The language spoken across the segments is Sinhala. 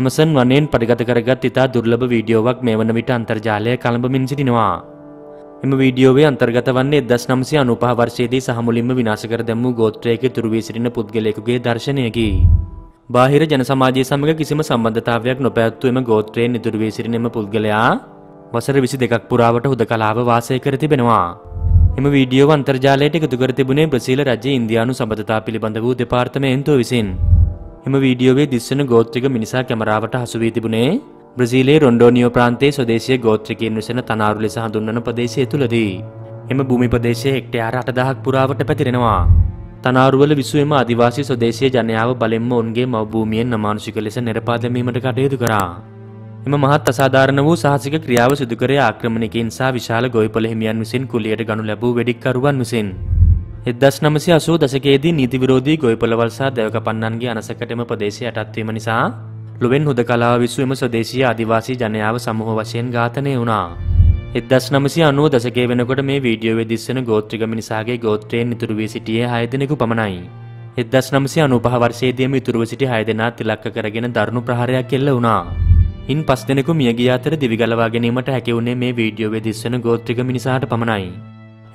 ඇමසන් වනයෙන් පටිගත කරගත් ඉතා දුර්ලභ වීඩියෝවක් මේ වන විට අන්තර්ජාලය කළඹමින් සිටිනවා. එම වීඩියෝවේ අන්තර්ගත වන්නේ දස් නම්සය අනුපහ වර්ෂයේදී සහමුලින්ම විනාශකර දැම්මූ ගෝත්‍රයක තුරුවී සිටින පුද්ගලයෙකුගේ දර්ශනයකි. බාහිර ජන සමාජය සමඟ කිසිම සම්බන්ධතාවයක් නොපැත්තු එම ගෝත්‍රයෙන් ඉතුරුවී සිටින එම පුද්ගලයා වසර විසි දෙකක් පුරාවට හුද කලාව වාසය කර තිබෙනවා. එම වීඩියෝ අන්තර්ජාලයට එකතු කර තිබුණේ බ්‍රසීල රජය ඉන්දයානු සබඳතා පිළිබඳ වූ දෙපාර්තමයන්තුව විසින්. එම වීඩියෝවේ දිස්සන ගෝත්‍රික මිනිසා කැමරාවට හසුවී තිබුණේ බ්‍රසීලේ රොන්ඩෝනියෝ ප්‍රාන්තේ ස්වදේශය ගෝත්‍රිකයෙන් විසෙන තනාරු ලෙස හඳුන්වන ප්‍රදේශය තුළදී. එම භූමි ප්‍රදේශය හෙක්ටයාර අටදහක් පුරාවට පැතිරෙනවා. තනාරුවල විසුවම අධිවාසී ස්වදේශය ජනයාව බලෙන්ම ඔන්ගේ මවභූමියෙන් නමානුෂික ලෙස නිරපාදමීමට කටයුතු කරා. එම මහත් අසාධාරණ වූ සාහසික ක්‍රියාව සිදුකර ආක්‍රමණකින් සා විශාල ගොයිපොළ හිමියන් විසින් කුලියට ගනු ලැබූ වෙඩික්කරුවන් විසින්. එදස් නමසි අසූ දසකේදී නීති විරෝධී ගොයිපොළවල්සා දැවක පන්නන්ගේ අනසකටම ප්‍රදේශය අටත්වීම නිසා ලොවෙන් හුද කලාව විශ්වම ස්වදේශී අධිවාසී ජනයාව සමහ වශයෙන් ඝාතනය වුණා. එදස් නමසි අනුව දසකේ වෙනකොට මේ වීඩියෝවේ දිස්සන ගෝත්‍රික මිනිසාගේ ගෝත්‍රයෙන් ඉතුරු වී සිටියේ හය දෙනෙකු පමණයි. එදස් නමසි අනුපහ වර්ෂයේදීම ඉතුරුව සිටි හය දෙනා තිලක්ක කරගෙන දරුණු ප්‍රහාරයක් කෙල්ල වුණා. ඉන් පස් දෙනෙකු මියගිය අතර දිවිගලවා ගැනීමට හැකිවුණේ මේ වීඩියෝවේ දිස්සන ගෝත්‍රික මිනිසාට පමණයි.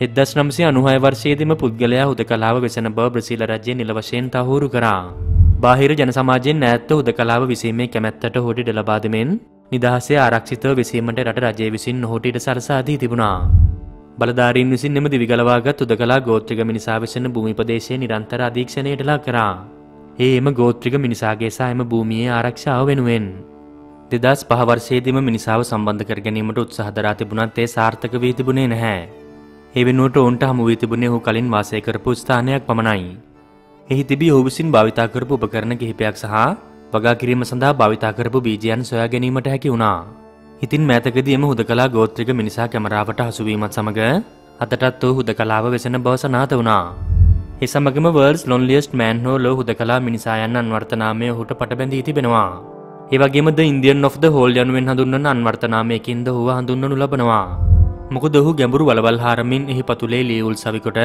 එදස් නම්සි අනුහය වර්ෂයේදීම පුද්ගලයා හුද කලාව වෙසන බව බ්‍රසිල රජය නිල වශයෙන් තහුරු කරා. බාහිර ජන සමාජයෙන් නෑත්ත හුද කලාව විසීමේ කැමැත්තට හොටිට ලබාදමෙන් නිදහසේ ආරක්ෂිතව විසීමට රට රජය විසින් හොටිට සරසාදී තිබුණා. බලධාරීන් විසින් එම දිවිගලවාගත් උද කලා ගෝත්‍රික මිනිසා වෙසෙන භූමිපදේශය නිරන්තර අධීක්ෂණයටලා කරා. ඒ එම ගෝත්‍රික මිනිසාගේ සහ එම භූමියේ ආරක්ෂාව වෙනුවෙන්. දෙදස් පහවර්ෂයේදීම මිනිසාව සම්බන්ධ කර ගැනීමට උත්සාහදරා තිබුණත් ඒ සාර්ථක වී තිබුණේ නැහැ. ඒ වෙනුවට ඔවුන්ට හමු වී තිබුණේ ඔහු කලින් වාසය කරපු ස්ථානයක් පමණයි. එහි තිබී ඔහු විසින් භාවිතා කරපු උපකරණ කිහිපයක් සහ වගා කිරීම සඳහා භාවිතා කරපු බීජයන් සොයා ගැනීමට හැකි වුණා. ඉතින් මෑතකදී එම හුදකලා ගෝත්‍රික මිනිසා කැමරාවට හසුවීමත් සමග අතටත් වූ හුදකලාව වෙසෙන බව සනාත වුණා. ඒ සමගම වර්ල්ස් ලොන්ලියස්ට් මෑන් හෝ ලෝ හුදකලා මිනිසා යන්න අන්වර්තනාමය ඔහුට පටබැඳී තිබෙනවා. ඒ වගේම ද ඉන්දියන් of the හෝල් යනුවෙන් හඳුන්වන අන්වර්තනාමයකින්ද හුව හඳුන්වනු ලබනවා. මොකද ඔහු ගැඹුරු වලවල් හාරමින් එහි පතුලේ ලියවුල් සවිකොට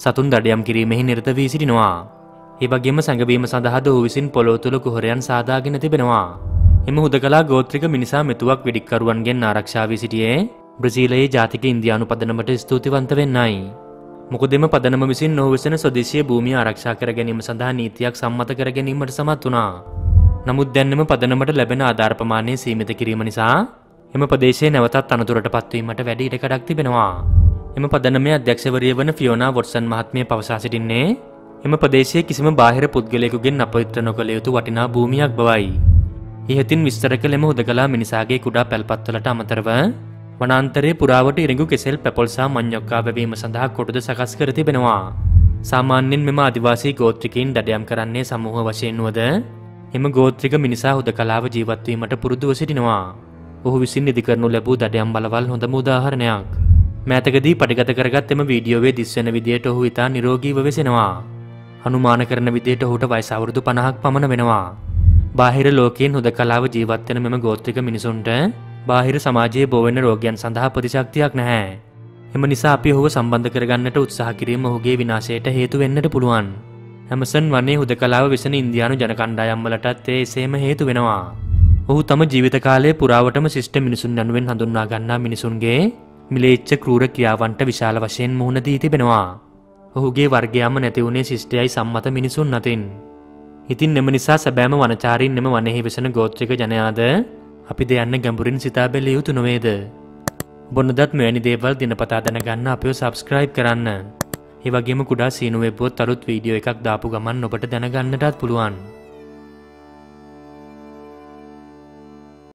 සතුන් දඩයම් කිරීමෙහි නිරත වී සිටිනවා. ඒවගේම සැඟවීම සඳහද ඔහු විසින් පොළොව තුළ කුහරයන් සාදාගෙන තිබෙනවා. එම හුදකලා ගෝත්‍රික මිනිසා මෙතුවක් වෙඩික්කරුවන්ගෙන් ආරක්ෂාවී සිටියේ බ්‍රසීලයේ ජාතික ඉන්දයානු පදනමට ස්තුතිවන්ත වෙන්නයි. මොකදෙම පදනම විසින් නොවසන ස්වදේශය භූමිය ආරක්ෂා කර ගැනීම සඳහා නීතියක් සම්මත කර ගැනීමට සමත් වුණා. නමුත් දැන්නෙම පදනමට ලැබෙන ආධාර්පමානය සීමිත කිරීම නිසා එම ප්‍රදේශයේ නැවතත් අනතුරට පත්වීමට වැඩි ඉඩකඩක් තිබෙනවා. එම පදනමේ අධ්‍යක්ෂවරිය වන ෆියෝනා වොට්සන් මහත්මිය පවසා සිටින්නේ එම ප්‍රදේශයේ කිසිම බාහිර පුද්ගලයෙකුගෙන් අපවිත්‍ර නොකළ යුතු වටිනා භූමියක් බවයි. ඉහතින් විස්තර කළ එම හුදකලා මිනිසාගේ කුඩා පැල්පත්වලට අමතරව වනාන්තරයේ පුරාවට ඉරිඟු කෙසෙල් පැපොල්සා මං්ඥොක්කා බැවීම සඳහා කොටද සකස් කර තිබෙනවා. සාමාන්‍යෙන් මෙම අදිවාසී ගෝත්‍රිකින් දඩයම් කරන්නේ සමූහ වශයෙන් වුවද එම ගෝත්‍රික මිනිසා හුද කලාව ජීවත්වීමට පුරුදුව සිටිනවා. ඔහු විසින් ඉදිකරනු ලැබූ දඩයම් බලවල් හොඳම උදාහරණයක්. මෑතකදී පටිගත කරගත් එම වීඩියෝවේ දිස්වන විදියට ඔහු ඉතා නිරෝගීව වෙසෙනවා. හනුමාන කරන විදියට ඔහුට වයිසවුරුදු පණහක් පමණ වෙනවා. බාහිර ලෝකයෙන් හොද කලාව ජීවත්වන මෙම ගෝත්‍රික මිනිසුන්ට බාහිර සමාජයේ බෝවෙන රෝගයන් සඳහා ප්‍රතිශක්තියක් නැහැ. එම නිසා අපි ඔහුව සම්බන්ධ කරගන්නට උත්සාහ කිරීම ඔහුගේ විනාශයට හේතු වෙන්නට පුළුවන්. හැමසන් වන්නේ හුද කලාව වෙසන ඉන්දයානු ජනකණ්ඩායම්වලටත් ඒ එසේම හේතු වෙනවා. ඔහු තම ජීවිත කාලය පුරාවටම ශිෂ්ට මිනිසුන් යනුවෙන් හඳුන්වා ගන්නා මිනිසුන්ගේ මිලේච්ච කරූර ක්‍රියාවන්ට විශාල වශයෙන් මුහුණ දී තිබෙනවා. ඔහුගේ වර්ගයාම නැතිවුණේ ශිෂ්ටයයි සම්මත මිනිසුන් අතින්. ඉතින් එම නිසා සැබෑම වනචාරින් එම වනෙහි වෙසන ගෝත්‍රික ජනයාද අපි දෙයන්න ගැඹුරින් සිතා බැල යුතු නොවේද. බොන්නදත් මෙවැනි දේවල් දිනපතා දැනගන්න අපිෝ සබස්ක්‍රයිබ් කරන්න. ඒවගේම කුඩා සීනුවෙබ්බොත් අලුත් වීඩියෝ එකක් දාපු ගමන් ඔබට දැනගන්නටත් පුළුවන්.